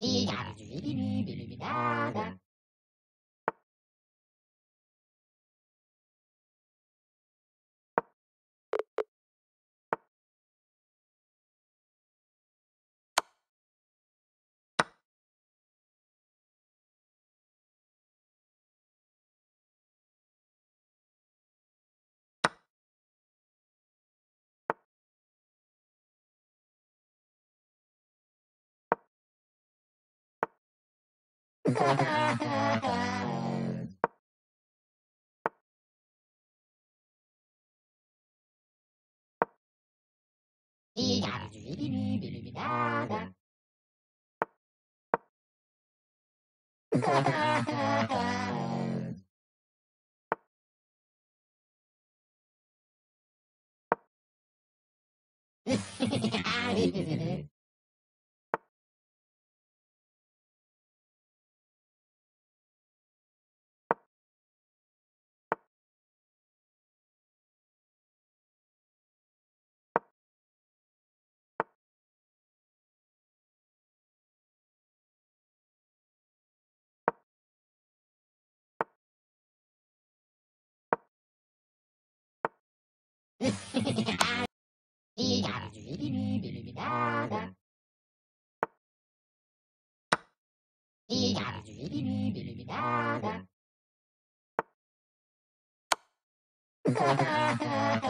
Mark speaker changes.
Speaker 1: 第一家的就是。ビダビビビビビダダ。Yeah. Ha ha ha ha!